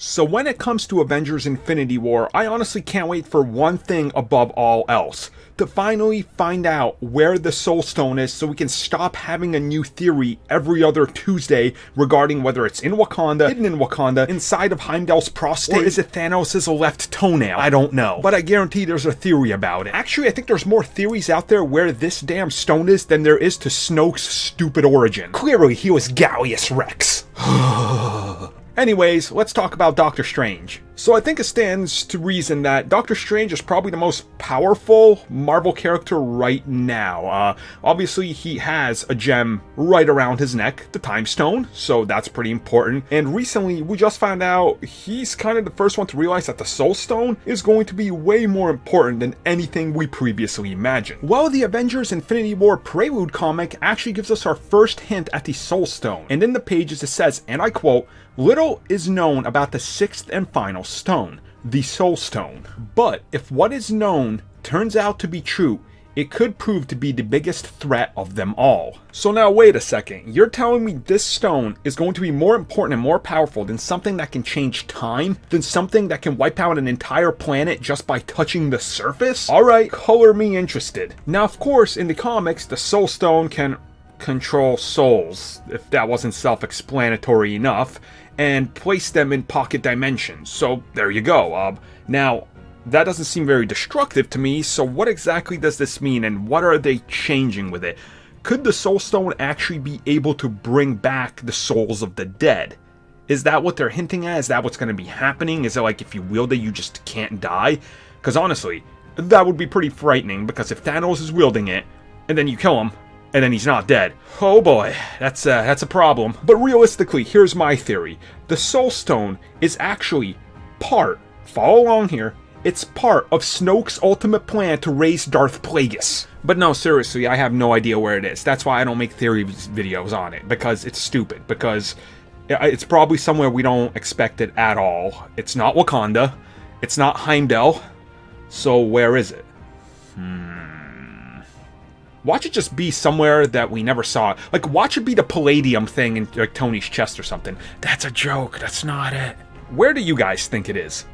So when it comes to Avengers Infinity War, I honestly can't wait for one thing above all else. To finally find out where the Soul Stone is so we can stop having a new theory every other Tuesday regarding whether it's in Wakanda, hidden in Wakanda, inside of Heimdall's prostate, or is it Thanos' a left toenail? I don't know. But I guarantee there's a theory about it. Actually, I think there's more theories out there where this damn stone is than there is to Snoke's stupid origin. Clearly, he was Gallius Rax. Anyways, let's talk about Doctor Strange. So I think it stands to reason that Doctor Strange is probably the most powerful Marvel character right now. Uh, obviously, he has a gem right around his neck, the Time Stone, so that's pretty important. And recently, we just found out he's kind of the first one to realize that the Soul Stone is going to be way more important than anything we previously imagined. Well, the Avengers Infinity War Prelude comic actually gives us our first hint at the Soul Stone. And in the pages it says, and I quote, Little is known about the sixth and final stone, the Soul Stone. But if what is known turns out to be true, it could prove to be the biggest threat of them all. So now wait a second, you're telling me this stone is going to be more important and more powerful than something that can change time? Than something that can wipe out an entire planet just by touching the surface? Alright, color me interested. Now of course, in the comics, the Soul Stone can control souls, if that wasn't self-explanatory enough, and place them in pocket dimensions. So there you go. Uh, now, that doesn't seem very destructive to me, so what exactly does this mean and what are they changing with it? Could the Soul Stone actually be able to bring back the souls of the dead? Is that what they're hinting at? Is that what's going to be happening? Is it like if you wield it, you just can't die? Because honestly, that would be pretty frightening because if Thanos is wielding it, and then you kill him, and then he's not dead. Oh boy, that's uh, that's a problem. But realistically, here's my theory. The Soul Stone is actually part, follow along here, it's part of Snoke's ultimate plan to raise Darth Plagueis. But no, seriously, I have no idea where it is. That's why I don't make theory videos on it, because it's stupid, because it's probably somewhere we don't expect it at all. It's not Wakanda, it's not Heimdall, so where is it? Hmm. Watch it just be somewhere that we never saw. Like, watch it be the palladium thing in like, Tony's chest or something. That's a joke. That's not it. Where do you guys think it is?